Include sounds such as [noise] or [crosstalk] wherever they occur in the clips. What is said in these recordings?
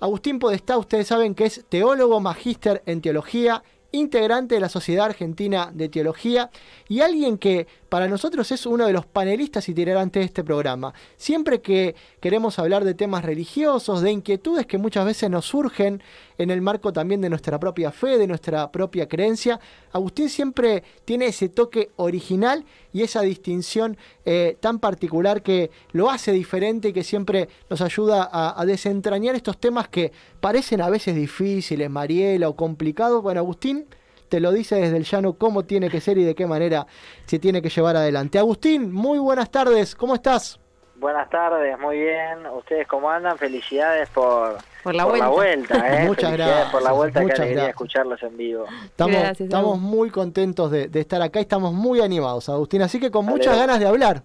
Agustín Podestá, ustedes saben que es teólogo, magíster en teología integrante de la Sociedad Argentina de Teología y alguien que para nosotros es uno de los panelistas itinerantes de este programa. Siempre que queremos hablar de temas religiosos, de inquietudes que muchas veces nos surgen en el marco también de nuestra propia fe, de nuestra propia creencia, Agustín siempre tiene ese toque original y esa distinción eh, tan particular que lo hace diferente y que siempre nos ayuda a, desentrañar estos temas que parecen a veces difíciles, Mariela, o complicados. Bueno, Agustín te lo dice desde el llano cómo tiene que ser y de qué manera se tiene que llevar adelante. Agustín, muy buenas tardes, ¿cómo estás? Buenas tardes, muy bien. ¿Ustedes cómo andan? Felicidades por, por la vuelta. ¿eh? [laughs] Muchas gracias. Por la vuelta, que alegría escucharlos en vivo. Estamos, estamos muy contentos de, estar acá y estamos muy animados, Agustín. Así que con muchas ganas de hablar.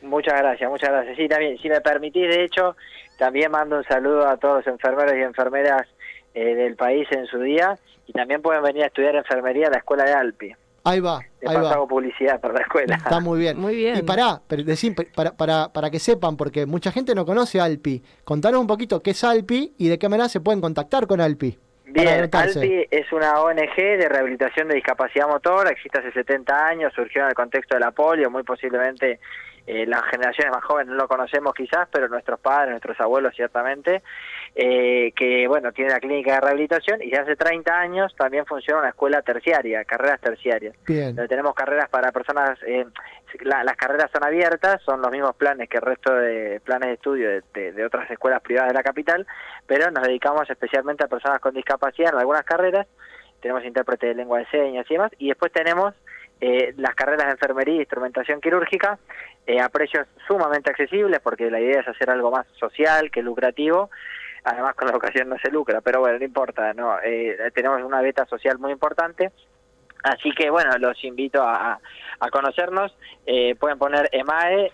Muchas gracias, muchas gracias. Sí, también, si me permitís, de hecho, también mando un saludo a todos los enfermeros y enfermeras eh, del país en su día y también pueden venir a estudiar enfermería a la escuela de Alpi. Ahí va, ahí va. hago publicidad para la escuela. Está muy bien. Muy bien. Y pará, para, para, para que sepan, porque mucha gente no conoce Alpi, contanos un poquito qué es Alpi y de qué manera se pueden contactar con Alpi. Bien, Alpi es una ONG de rehabilitación de discapacidad motora, existe hace 70 años, surgió en el contexto de la polio, muy posiblemente eh, las generaciones más jóvenes no lo conocemos quizás, pero nuestros padres, nuestros abuelos ciertamente, eh, que bueno, tiene la clínica de rehabilitación y hace 30 años también funciona una escuela terciaria, carreras terciarias. Bien. Donde tenemos carreras para personas, eh, las carreras son abiertas, son los mismos planes que el resto de planes de estudio de, de otras escuelas privadas de la capital, pero nos dedicamos especialmente a personas con discapacidad en algunas carreras, tenemos intérprete de lengua de señas y demás, y después tenemos eh, las carreras de enfermería e instrumentación quirúrgica eh, a precios sumamente accesibles, porque la idea es hacer algo más social que lucrativo. Además, con la educación no se lucra, pero bueno, no importa, no eh, tenemos una beta social muy importante. Así que bueno, los invito a, a conocernos. Eh, pueden poner EMAE.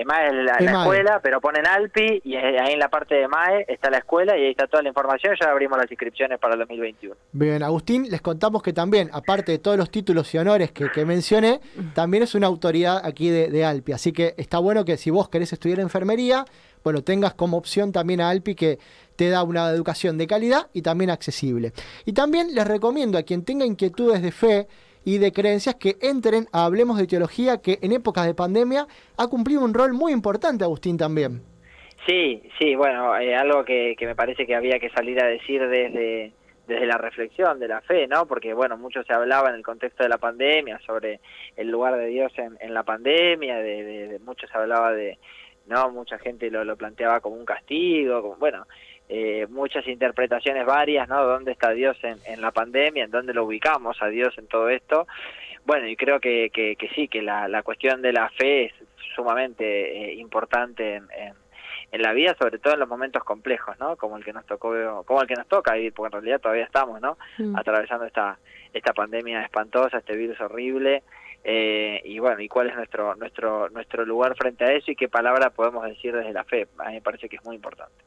Eh, EMAE es la, la, escuela, pero ponen Alpi y ahí en la parte de EMAE está la escuela y ahí está toda la información. Ya abrimos las inscripciones para el 2021. Bien, Agustín, les contamos que también, aparte de todos los títulos y honores que, que mencioné, también es una autoridad aquí de, de, Alpi. Así que está bueno que si vos querés estudiar enfermería, bueno, tengas como opción también a Alpi que te da una educación de calidad y también accesible. Y también les recomiendo a quien tenga inquietudes de fe, y de creencias que entren a Hablemos de Teología, que en épocas de pandemia ha cumplido un rol muy importante, Agustín, también. Sí, sí, bueno, eh, algo que, que me parece que había que salir a decir desde, desde la reflexión de la fe, ¿no? Porque, bueno, mucho se hablaba en el contexto de la pandemia sobre el lugar de Dios en, en la pandemia, de, de, de mucho se hablaba de, ¿no? Mucha gente lo, lo planteaba como un castigo, como, bueno, eh, muchas interpretaciones varias, ¿no? ¿Dónde está Dios en, en, la pandemia? ¿En dónde lo ubicamos a Dios en todo esto? Bueno, y creo que, que, que sí, que la, la, cuestión de la fe es sumamente eh, importante en, en, en, la vida, sobre todo en los momentos complejos, ¿no? Como el que nos tocó, como el que nos toca vivir, porque en realidad todavía estamos, ¿no? Mm. Atravesando esta, esta pandemia espantosa, este virus horrible. Eh, y bueno, y cuál es nuestro nuestro nuestro lugar frente a eso y qué palabra podemos decir desde la fe. A mí me parece que es muy importante.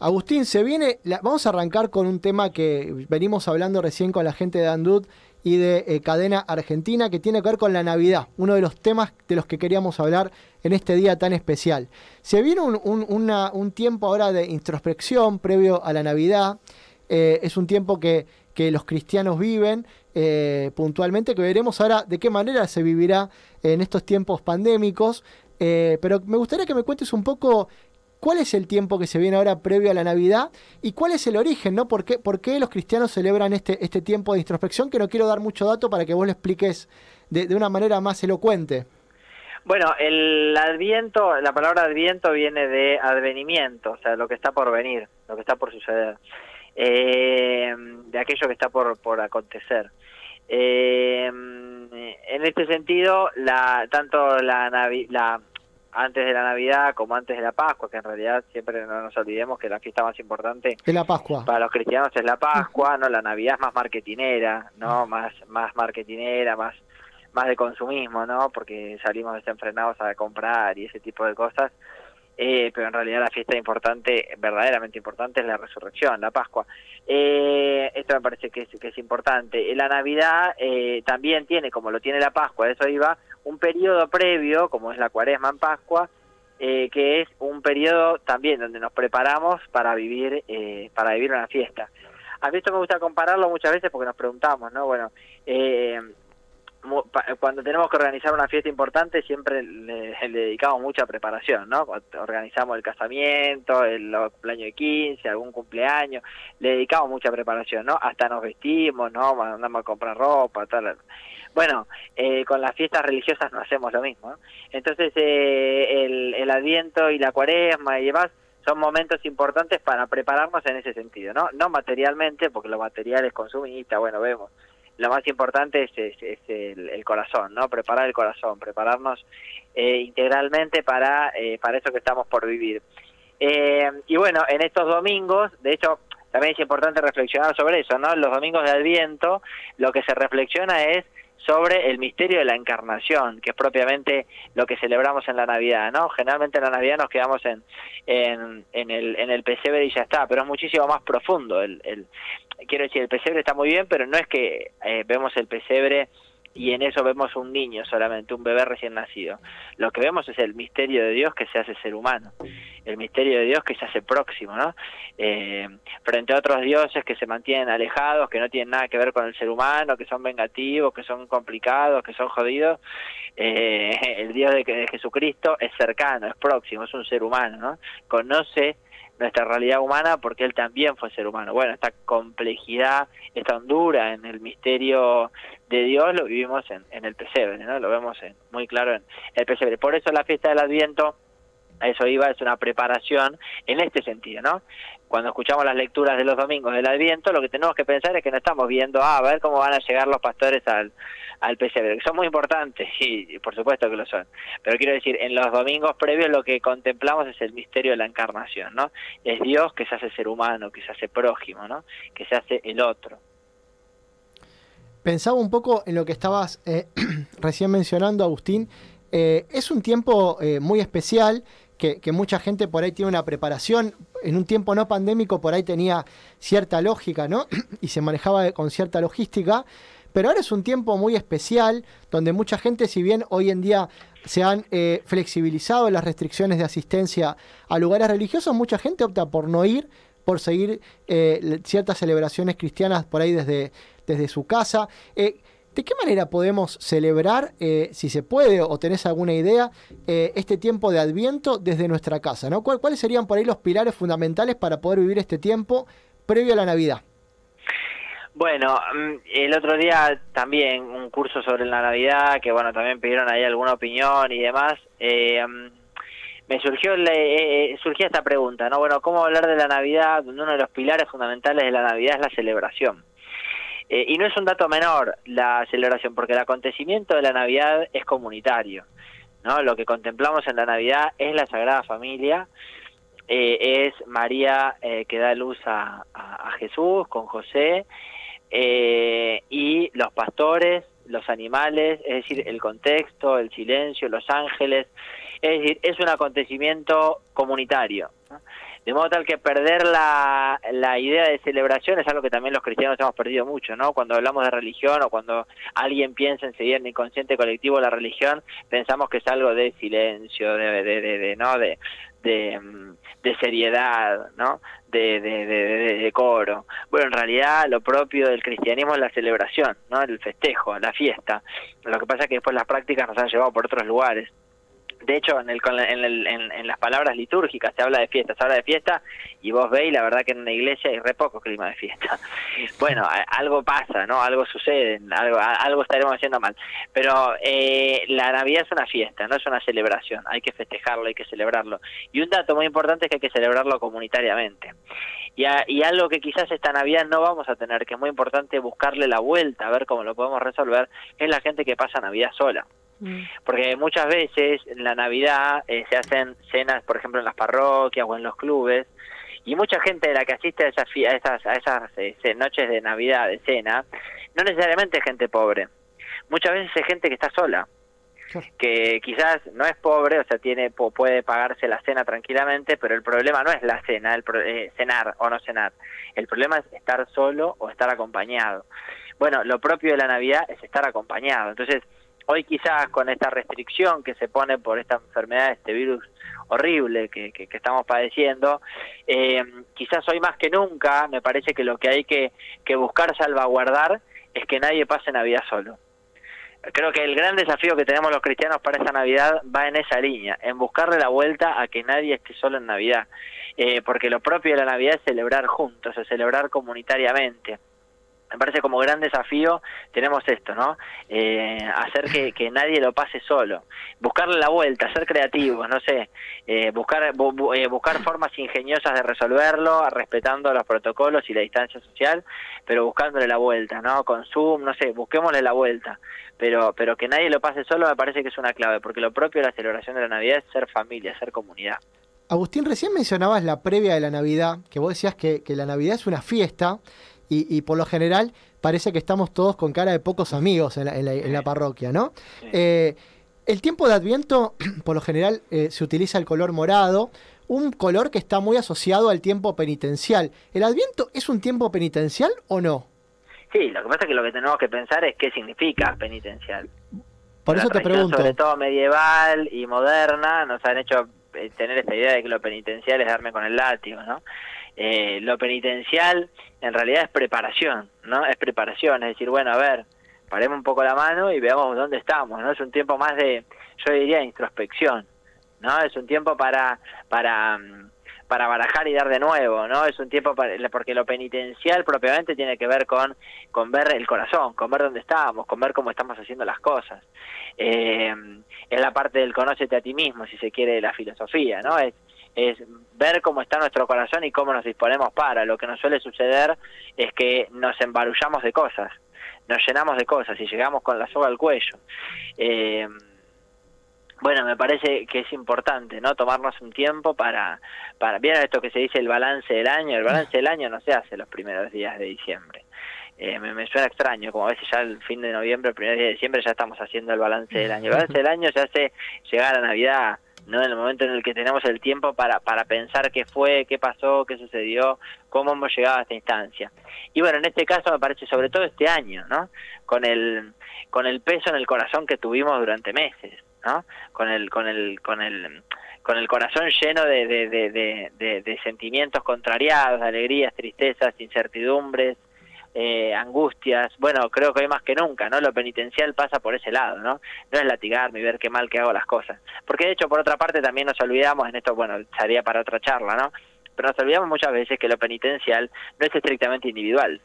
Agustín, se viene, vamos a arrancar con un tema que venimos hablando recién con la gente de Andud y de eh, Cadena Argentina, que tiene que ver con la Navidad, uno de los temas de los que queríamos hablar en este día tan especial. Se viene un, tiempo ahora de introspección previo a la Navidad, eh, es un tiempo que, los cristianos viven eh, puntualmente, que veremos ahora de qué manera se vivirá en estos tiempos pandémicos, pero me gustaría que me cuentes un poco cuál es el tiempo que se viene ahora previo a la Navidad y cuál es el origen, ¿no? ¿Por qué, por qué los cristianos celebran este, este tiempo de introspección? Que no quiero dar mucho dato para que vos lo expliques de, de una manera más elocuente. Bueno, el adviento, la palabra adviento viene de advenimiento, o sea, lo que está por venir, lo que está por suceder, eh, de aquello que está por, por acontecer. Eh, en este sentido, la, tanto la, la antes de la Navidad como antes de la Pascua, que en realidad siempre no nos olvidemos que la fiesta más importante es la Pascua. Para los cristianos es la Pascua, no la Navidad es más marketinera, no más más marketinera, más más de consumismo, ¿no? Porque salimos desenfrenados a comprar y ese tipo de cosas. Eh, pero en realidad la fiesta importante, verdaderamente importante, es la resurrección, la Pascua. Eh, esto me parece que es, que es importante. La Navidad eh, también tiene, como lo tiene la Pascua, eso iba, un periodo previo, como es la cuaresma en Pascua, eh, que es un periodo también donde nos preparamos para vivir, eh, para vivir una fiesta. A mí esto me gusta compararlo muchas veces porque nos preguntamos, ¿no? Bueno, eh, cuando tenemos que organizar una fiesta importante siempre le, dedicamos mucha preparación, ¿no? organizamos el casamiento, el cumpleaños de 15, algún cumpleaños, le dedicamos mucha preparación, ¿no? Hasta nos vestimos, ¿no? Mandamos a comprar ropa, tal. Bueno, eh, con las fiestas religiosas no hacemos lo mismo. Entonces eh, el, el Adviento y la Cuaresma y demás son momentos importantes para prepararnos en ese sentido, ¿no? No materialmente, porque lo material es consumista, bueno, vemos lo más importante es, el, corazón, ¿no? Preparar el corazón, prepararnos eh, integralmente para, eh, para eso que estamos por vivir. Eh, y bueno, en estos domingos, de hecho, también es importante reflexionar sobre eso, ¿no? En los domingos de Adviento, lo que se reflexiona es sobre el misterio de la encarnación, que es propiamente lo que celebramos en la Navidad, ¿no? Generalmente en la Navidad nos quedamos en, en, en, el, en el pesebre y ya está, pero es muchísimo más profundo. El, el, quiero decir, el pesebre está muy bien, pero no es que eh, vemos el pesebre y en eso vemos un niño solamente, un bebé recién nacido. Lo que vemos es el misterio de Dios que se hace ser humano, el misterio de Dios que se hace próximo, ¿no? Eh, frente a otros dioses que se mantienen alejados, que no tienen nada que ver con el ser humano, que son vengativos, que son complicados, que son jodidos, eh, [laughs] el Dios de, de Jesucristo es cercano, es próximo, es un ser humano, ¿no? Conoce nuestra realidad humana porque él también fue ser humano. Bueno, esta complejidad, esta hondura en el misterio de Dios lo vivimos en, en el pesebre, ¿no? Lo vemos en, muy claro en el pesebre. Por eso la fiesta del Adviento, a eso iba, es una preparación en este sentido, ¿no? Cuando escuchamos las lecturas de los domingos del Adviento, lo que tenemos que pensar es que no estamos viendo, ah, a ver cómo van a llegar los pastores al, al pesebre, que son muy importantes, y, por supuesto que lo son. Pero quiero decir, en los domingos previos lo que contemplamos es el misterio de la encarnación, ¿no? Es Dios que se hace ser humano, que se hace prójimo, ¿no? Que se hace el otro. Pensaba un poco en lo que estabas eh, [clears throat] recién mencionando, Agustín. Eh, es un tiempo eh, muy especial que, mucha gente por ahí tiene una preparación. En un tiempo no pandémico por ahí tenía cierta lógica, ¿no? [clears throat] y se manejaba con cierta logística. Pero ahora es un tiempo muy especial donde mucha gente, si bien hoy en día se han eh, flexibilizado las restricciones de asistencia a lugares religiosos, mucha gente opta por no ir, por seguir eh, ciertas celebraciones cristianas por ahí desde, desde su casa. Eh, ¿De qué manera podemos celebrar, si se puede o tenés alguna idea, este tiempo de Adviento desde nuestra casa? ¿no? ¿Cuáles serían por ahí los pilares fundamentales para poder vivir este tiempo previo a la Navidad? Bueno, mm, el otro día también un curso sobre la Navidad, que bueno, también pidieron ahí alguna opinión y demás. Eh, mm, me surgió eh, surgió esta pregunta, ¿no? Bueno, ¿cómo hablar de la Navidad? Uno de los pilares fundamentales de la Navidad es la celebración. Eh, y no es un dato menor la celebración, porque el acontecimiento de la Navidad es comunitario. ¿no? Lo que contemplamos en la Navidad es la Sagrada Familia, es María que da luz a, a, Jesús con José eh, y los pastores, los animales, es decir, el contexto, el silencio, los ángeles, es decir, es un acontecimiento comunitario. De modo tal que perder la, la idea de celebración es algo que también los cristianos hemos perdido mucho, ¿no? Cuando hablamos de religión o cuando alguien piensa en seguir en el inconsciente colectivo la religión, pensamos que es algo de silencio, de, de, de, ¿no? de, de, de seriedad, ¿no? De, de, de, decoro. Bueno, en realidad lo propio del cristianismo es la celebración, ¿no? El festejo, la fiesta. Lo que pasa es que después las prácticas nos han llevado por otros lugares. De hecho, en, el, en, el, en, las palabras litúrgicas se habla de fiesta, se habla de fiesta y vos veis, la verdad que en una iglesia hay re poco clima de fiesta. [laughs] Bueno, algo pasa, ¿no? Algo sucede, algo, algo estaremos haciendo mal. Pero eh, la Navidad es una fiesta, no es una celebración. Hay que festejarlo, hay que celebrarlo. Y un dato muy importante es que hay que celebrarlo comunitariamente. Y, y algo que quizás esta Navidad no vamos a tener, que es muy importante buscarle la vuelta, a ver cómo lo podemos resolver, es la gente que pasa Navidad sola. Mm. Porque muchas veces en la Navidad eh, se hacen cenas, por ejemplo, en las parroquias o en los clubes, y mucha gente de la que asiste a esas, a esas, a esas eh, noches de Navidad, de cena, no necesariamente es gente pobre. Muchas veces es gente que está sola, que quizás no es pobre, o sea, tiene puede pagarse la cena tranquilamente, pero el problema no es la cena, el eh, cenar o no cenar. El problema es estar solo o estar acompañado. Bueno, lo propio de la Navidad es estar acompañado. Entonces, hoy quizás con esta restricción que se pone por esta enfermedad, este virus horrible que, que, estamos padeciendo, eh, quizás hoy más que nunca me parece que lo que hay que, que buscar salvaguardar es que nadie pase Navidad solo. Creo que el gran desafío que tenemos los cristianos para esta Navidad va en esa línea, en buscarle la vuelta a que nadie esté solo en Navidad, eh, porque lo propio de la Navidad es celebrar juntos, es celebrar comunitariamente me parece como gran desafío tenemos esto, ¿no? Eh, hacer que, nadie lo pase solo, buscarle la vuelta, ser creativos, no sé, eh, buscar eh, buscar formas ingeniosas de resolverlo, respetando los protocolos y la distancia social, pero buscándole la vuelta, ¿no? Con Zoom, no sé, busquémosle la vuelta, pero pero que nadie lo pase solo me parece que es una clave, porque lo propio de la celebración de la Navidad es ser familia, ser comunidad. Agustín, recién mencionabas la previa de la Navidad, que vos decías que la Navidad es una fiesta y, por lo general parece que estamos todos con cara de pocos amigos en la, parroquia, ¿no? Eh, el tiempo de Adviento, [clears throat] por lo general, eh, se utiliza el color morado, un color que está muy asociado al tiempo penitencial. ¿El Adviento es un tiempo penitencial o no? Sí, lo que pasa es que lo que tenemos que pensar es qué significa penitencial. Por eso te pregunto. Sobre todo medieval y moderna nos han hecho eh, tener esta idea de que lo penitencial es darme con el látigo, ¿no? Eh, lo penitencial en realidad es preparación, ¿no? Es preparación, es decir, bueno, a ver, paremos un poco la mano y veamos dónde estamos, ¿no? Es un tiempo más de, yo diría, introspección, ¿no? Es un tiempo para, para, mm, para barajar y dar de nuevo, ¿no? Es un tiempo para, porque lo penitencial propiamente tiene que ver con, con ver el corazón, con ver dónde estamos, con ver cómo estamos haciendo las cosas. Eh, es la parte del conócete a ti mismo, si se quiere, de la filosofía, ¿no? Es, es ver cómo está nuestro corazón y cómo nos disponemos para. Lo que nos suele suceder es que nos embarullamos de cosas, nos llenamos de cosas y llegamos con la soga al cuello. Eh, bueno, me parece que es importante, ¿no? Tomarnos un tiempo para, para, ¿vieron esto que se dice el balance del año? El balance del año no se hace los primeros días de diciembre. Eh, me, me, suena extraño, como a veces ya el fin de noviembre, el primer día de diciembre ya estamos haciendo el balance del año. El balance del año se hace llegar a Navidad, ¿no? En el momento en el que tenemos el tiempo para, para pensar qué fue, qué pasó, qué sucedió, cómo hemos llegado a esta instancia. Y bueno, en este caso me parece sobre todo este año, ¿no? Con el, con el peso en el corazón que tuvimos durante meses, ¿no? Con el, con el, con el, con el corazón lleno de, de, de, de, sentimientos contrariados, alegrías, tristezas, incertidumbres, eh, angustias, bueno, creo que hoy más que nunca, ¿no? Lo penitencial pasa por ese lado, ¿no? No es latigarme y ver qué mal que hago las cosas. Porque de hecho, por otra parte, también nos olvidamos, en esto, bueno, sería para otra charla, ¿no? Pero nos olvidamos muchas veces que lo penitencial no es estrictamente individual.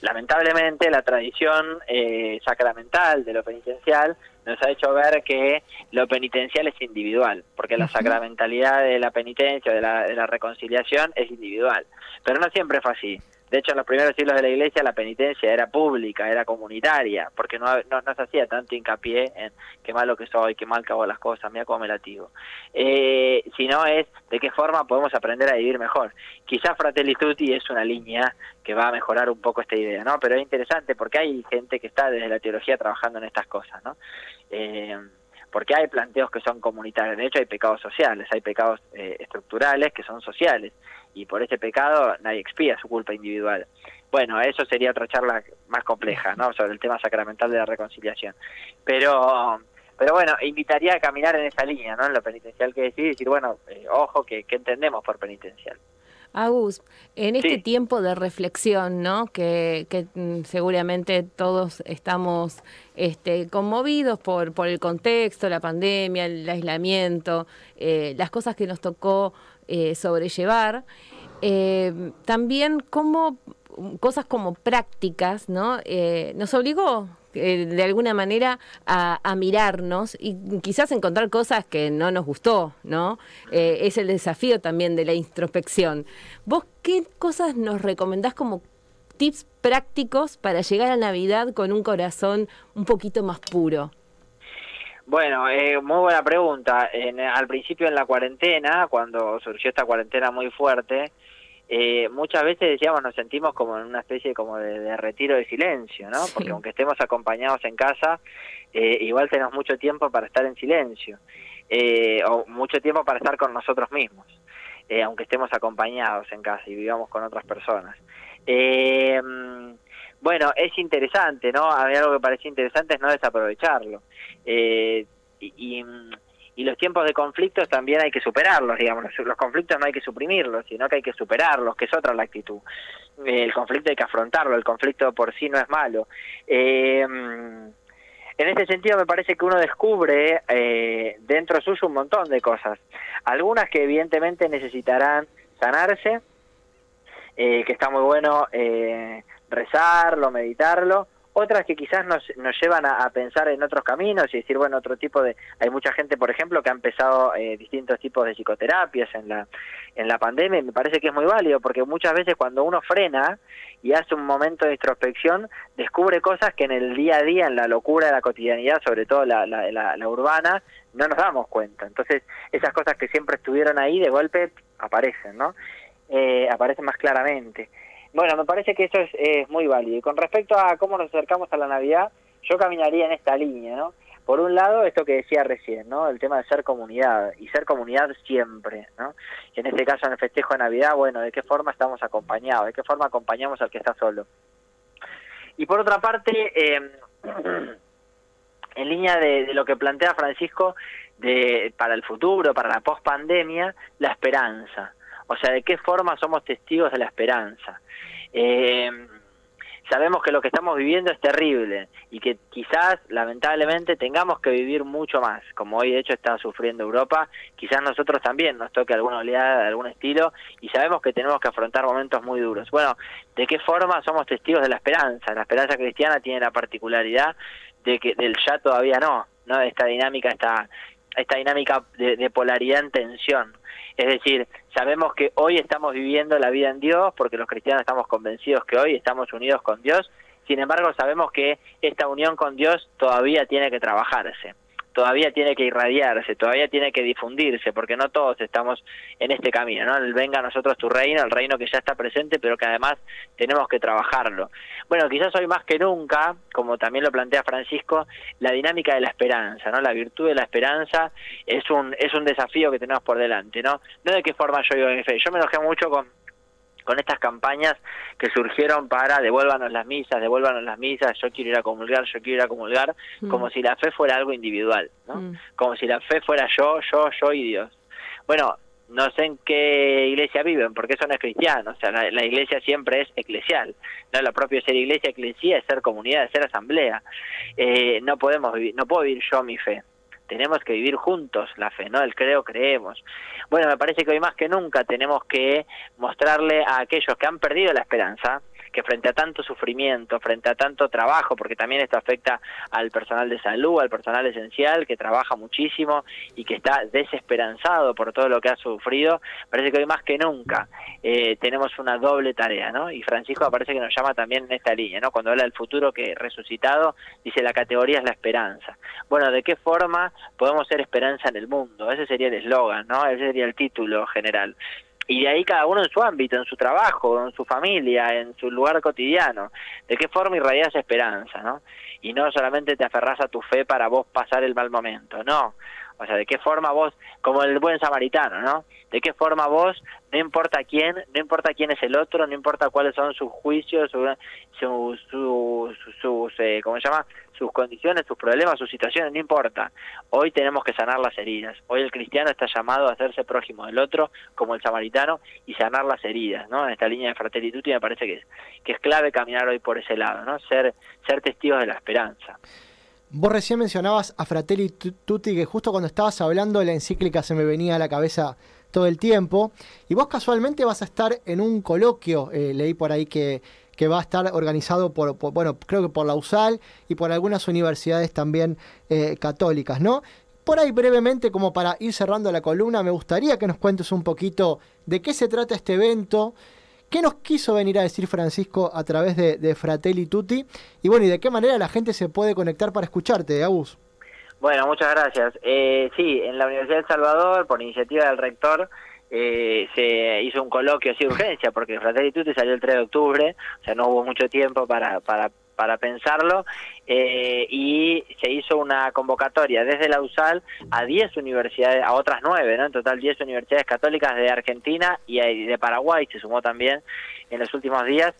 Lamentablemente, la tradición eh, sacramental de lo penitencial nos ha hecho ver que lo penitencial es individual, porque la sacramentalidad de la penitencia, de la, de la reconciliación, es individual. Pero no siempre fue así. De hecho, en los primeros siglos de la Iglesia la penitencia era pública, era comunitaria, porque no, se hacía tanto hincapié en qué malo que soy, qué mal que hago las cosas, mira cómo me latigo. Eh, sino es de qué forma podemos aprender a vivir mejor. Quizás Fratelli Tutti es una línea que va a mejorar un poco esta idea, ¿no? Pero es interesante porque hay gente que está desde la teología trabajando en estas cosas, ¿no? Eh, porque hay planteos que son comunitarios, de hecho hay pecados sociales, hay pecados eh, estructurales que son sociales, y por ese pecado nadie expía su culpa individual. Bueno, eso sería otra charla más compleja, ¿no? [laughs] Sobre el tema sacramental de la reconciliación. Pero, pero bueno, invitaría a caminar en esa línea, ¿no? En lo penitencial que decir, decir, bueno, eh, ojo, que, entendemos por penitencial? Agus, en este tiempo de reflexión, ¿no? Que, que, mm, seguramente todos estamos este, conmovidos por, por el contexto, la pandemia, el aislamiento, eh, las cosas que nos tocó eh, sobrellevar. Eh, también como cosas como prácticas, ¿no? Eh, nos obligó de alguna manera a, mirarnos y quizás encontrar cosas que no nos gustó, ¿no? es el desafío también de la introspección. ¿Vos qué cosas nos recomendás como tips prácticos para llegar a Navidad con un corazón un poquito más puro? Bueno, eh, muy buena pregunta. En, al principio en la cuarentena, cuando surgió esta cuarentena muy fuerte, eh, muchas veces decíamos nos sentimos como en una especie como de, retiro de silencio, ¿no? Porque aunque estemos acompañados en casa, eh, igual tenemos mucho tiempo para estar en silencio, eh, o mucho tiempo para estar con nosotros mismos, aunque estemos acompañados en casa y vivamos con otras personas. bueno, es interesante, ¿no? A mí algo que parece interesante es no desaprovecharlo. Eh, y, y, los tiempos de conflictos también hay que superarlos, digamos. Los, conflictos no hay que suprimirlos, sino que hay que superarlos, que es otra la actitud. Eh, el conflicto hay que afrontarlo, el conflicto por sí no es malo. Eh, en este sentido me parece que uno descubre eh, dentro suyo un montón de cosas. Algunas que evidentemente necesitarán sanarse, eh, que está muy bueno eh, rezarlo, meditarlo, otras que quizás nos, nos llevan a, pensar en otros caminos y decir, bueno, otro tipo de... Hay mucha gente, por ejemplo, que ha empezado eh, distintos tipos de psicoterapias en la, en la pandemia y me parece que es muy válido porque muchas veces cuando uno frena y hace un momento de introspección, descubre cosas que en el día a día, en la locura de la cotidianidad, sobre todo la, la, la, urbana, no nos damos cuenta. Entonces, esas cosas que siempre estuvieron ahí, de golpe aparecen, ¿no? Eh, aparecen más claramente. Bueno, me parece que eso es, muy válido. Y con respecto a cómo nos acercamos a la Navidad, yo caminaría en esta línea, ¿no? Por un lado, esto que decía recién, ¿no? El tema de ser comunidad, y ser comunidad siempre, ¿no? Y en este caso, en el festejo de Navidad, bueno, ¿de qué forma estamos acompañados? ¿De qué forma acompañamos al que está solo? Y por otra parte, eh, [clears throat] en línea de, de, lo que plantea Francisco de, para el futuro, para la pospandemia, la esperanza. O sea, ¿de qué forma somos testigos de la esperanza? Eh, sabemos que lo que estamos viviendo es terrible y que quizás, lamentablemente, tengamos que vivir mucho más, como hoy de hecho está sufriendo Europa, quizás nosotros también nos toque alguna oleada de algún estilo y sabemos que tenemos que afrontar momentos muy duros. Bueno, ¿de qué forma somos testigos de la esperanza? La esperanza cristiana tiene la particularidad de que del ya todavía no, ¿no? Esta dinámica, esta, esta dinámica de polaridad en tensión. Es decir, sabemos que hoy estamos viviendo la vida en Dios porque los cristianos estamos convencidos que hoy estamos unidos con Dios, sin embargo sabemos que esta unión con Dios todavía tiene que trabajarse todavía tiene que irradiarse, todavía tiene que difundirse, porque no todos estamos en este camino, ¿no? El venga a nosotros tu reino, el reino que ya está presente, pero que además tenemos que trabajarlo. Bueno, quizás hoy más que nunca, como también lo plantea Francisco, la dinámica de la esperanza, ¿no? La virtud de la esperanza es un es un desafío que tenemos por delante, ¿no? No de qué forma yo vivo mi fe. Yo me enojé mucho con con estas campañas que surgieron para devuélvanos las misas, devuélvanos las misas, yo quiero ir a comulgar, yo quiero ir a comulgar, mm. como si la fe fuera algo individual, ¿no? Mm. Como si la fe fuera yo, yo, yo y Dios. Bueno, no sé en qué iglesia viven, porque eso no es cristiano, o sea, la, iglesia siempre es eclesial, no la propia ser iglesia, eclesia es ser comunidad, es ser asamblea. Eh, no podemos vivir, no puedo vivir yo mi fe, tenemos que vivir juntos la fe, ¿no? El creo, creemos. Bueno, me parece que hoy más que nunca tenemos que mostrarle a aquellos que han perdido la esperanza, que frente a tanto sufrimiento, frente a tanto trabajo, porque también esto afecta al personal de salud, al personal esencial, que trabaja muchísimo y que está desesperanzado por todo lo que ha sufrido, parece que hoy más que nunca eh, tenemos una doble tarea, ¿no? Y Francisco parece que nos llama también en esta línea, ¿no? Cuando habla del futuro que resucitado, dice la categoría es la esperanza. Bueno, ¿de qué forma podemos ser esperanza en el mundo? Ese sería el eslogan, ¿no? Ese sería el título general y de ahí cada uno en su ámbito, en su trabajo, en su familia, en su lugar cotidiano. ¿De qué forma irradias esperanza, no? Y no solamente te aferras a tu fe para vos pasar el mal momento, no. O sea, de qué forma vos, como el buen samaritano, ¿no? De qué forma vos, no importa quién, no importa quién es el otro, no importa cuáles son sus juicios, sus, su, sus, eh, ¿cómo se llama? Sus condiciones, sus problemas, sus situaciones, no importa. Hoy tenemos que sanar las heridas. Hoy el cristiano está llamado a hacerse prójimo del otro, como el samaritano, y sanar las heridas, ¿no? En esta línea de fraternidad me parece que es, que es clave caminar hoy por ese lado, ¿no? Ser, ser testigos de la esperanza. Vos recién mencionabas a Fratelli Tutti, que justo cuando estabas hablando la encíclica se me venía a la cabeza todo el tiempo. Y vos casualmente vas a estar en un coloquio, eh, leí por ahí que, que, va a estar organizado por, bueno, creo que por la USAL y por algunas universidades también eh, católicas, ¿no? Por ahí brevemente, como para ir cerrando la columna, me gustaría que nos cuentes un poquito de qué se trata este evento, ¿Qué nos quiso venir a decir Francisco a través de, Fratelli Tutti? Y bueno, ¿y de qué manera la gente se puede conectar para escucharte, Agus? Bueno, muchas gracias. Eh, sí, en la Universidad de El Salvador, por iniciativa del rector, eh, se hizo un coloquio así de urgencia, porque Fratelli Tutti salió el 3 de octubre, o sea, no hubo mucho tiempo para, para para pensarlo eh, y se hizo una convocatoria desde la USAL a 10 universidades, a otras 9, ¿no? En total 10 universidades católicas de Argentina y de Paraguay, se sumó también en los últimos días,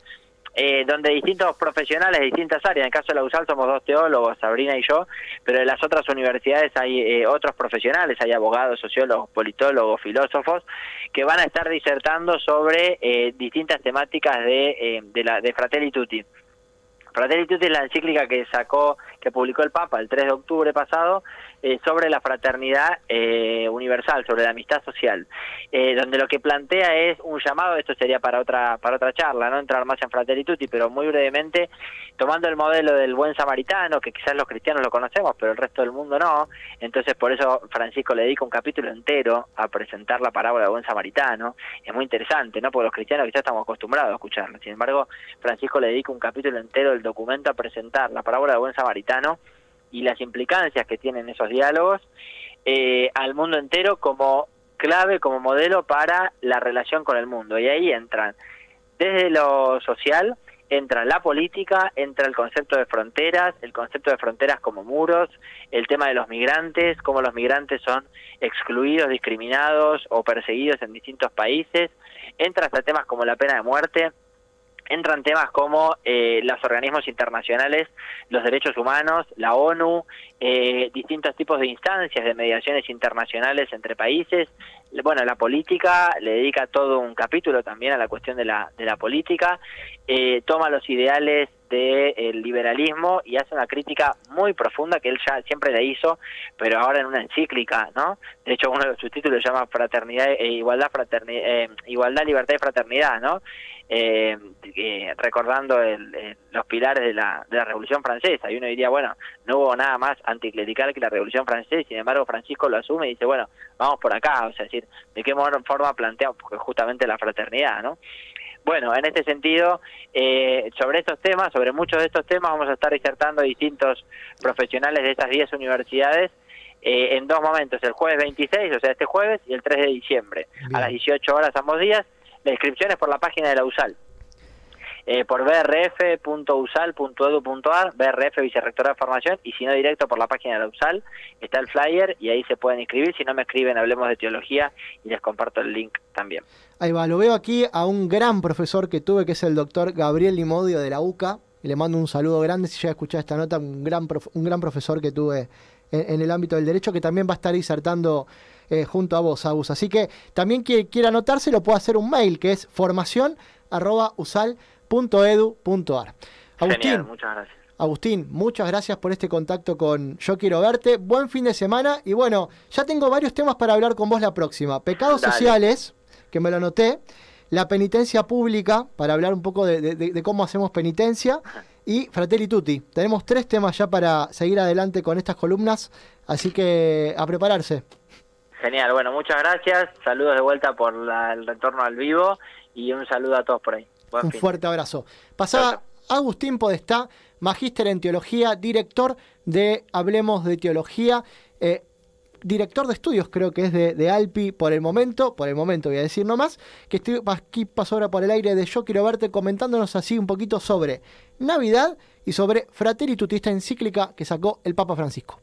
eh, donde distintos profesionales de distintas áreas, en el caso de la USAL somos dos teólogos, Sabrina y yo, pero en las otras universidades hay eh, otros profesionales, hay abogados, sociólogos, politólogos, filósofos, que van a estar disertando sobre eh, distintas temáticas de, de, la, de Fratelli Tutti. Fratelli Tutti es la encíclica que sacó, que publicó el Papa el 3 de octubre pasado eh, sobre la fraternidad eh, universal, sobre la amistad social, eh, donde lo que plantea es un llamado, esto sería para otra para otra charla, no entrar más en Fratelli Tutti, pero muy brevemente, tomando el modelo del buen samaritano, que quizás los cristianos lo conocemos, pero el resto del mundo no, entonces por eso Francisco le dedica un capítulo entero a presentar la parábola del buen samaritano, es muy interesante, ¿no? Porque los cristianos quizás estamos acostumbrados a escucharla, sin embargo, Francisco le dedica un capítulo entero del documento a presentar la parábola del buen samaritano, y las implicancias que tienen esos diálogos eh, al mundo entero como clave, como modelo para la relación con el mundo. Y ahí entran, desde lo social, entra la política, entra el concepto de fronteras, el concepto de fronteras como muros, el tema de los migrantes, cómo los migrantes son excluidos, discriminados o perseguidos en distintos países, entra hasta temas como la pena de muerte, entran temas como eh, los organismos internacionales, los derechos humanos, la ONU, eh, distintos tipos de instancias de mediaciones internacionales entre países. Bueno, la política le dedica todo un capítulo también a la cuestión de la, de la política, eh, toma los ideales del liberalismo y hace una crítica muy profunda que él ya siempre le hizo, pero ahora en una encíclica, ¿no? De hecho, uno de sus títulos llama Fraternidad, e Igualdad, Fraternidad, Igualdad, Libertad y Fraternidad, ¿no? eh, recordando los pilares de la, de la Revolución Francesa. Y uno diría, bueno, no hubo nada más anticlerical que la Revolución Francesa, sin embargo Francisco lo asume y dice, bueno, vamos por acá, o sea, decir, ¿de qué forma planteamos justamente la fraternidad, no? Bueno, en este sentido, eh, sobre estos temas, sobre muchos de estos temas, vamos a estar disertando distintos profesionales de estas 10 universidades eh, en dos momentos, el jueves 26, o sea, este jueves, y el 3 de diciembre, a las 18 horas ambos días, la inscripción es por la página de la USAL. Eh, por brf.usal.edu.ar, BRF Vicerrectora de Formación, y si no directo por la página de USAL, está el flyer y ahí se pueden inscribir. Si no me escriben, hablemos de teología y les comparto el link también. Ahí va, lo veo aquí a un gran profesor que tuve, que es el doctor Gabriel Limodio de la UCA. Le mando un saludo grande si llega a escuchar esta nota, un gran, un gran profesor que tuve en, el ámbito del derecho, que también va a estar disertando eh, junto a vos, Agus. Así que también quien quiera anotarse lo puede hacer un mail, que es formación.usal.edu.ar. Agustín, muchas gracias. Agustín, muchas gracias por este contacto con Yo Quiero Verte. Buen fin de semana y bueno, ya tengo varios temas para hablar con vos la próxima. Pecados sociales, que me lo anoté. La penitencia pública, para hablar un poco de cómo hacemos penitencia y Fratelli Tutti. Tenemos tres temas ya para seguir adelante con estas columnas, así que a prepararse. Genial, bueno, muchas gracias, saludos de vuelta por el retorno al vivo y un saludo a todos por ahí. Un fuerte abrazo. Pasaba Agustín Podestá, magíster en teología, director de Hablemos de Teología. Eh, director de estudios, creo que es de, Alpi por el momento, por el momento voy a decir nomás, que estoy aquí paso ahora por el aire de Yo Quiero Verte comentándonos así un poquito sobre Navidad y sobre Fratelli Tutti, esta encíclica que sacó el Papa Francisco.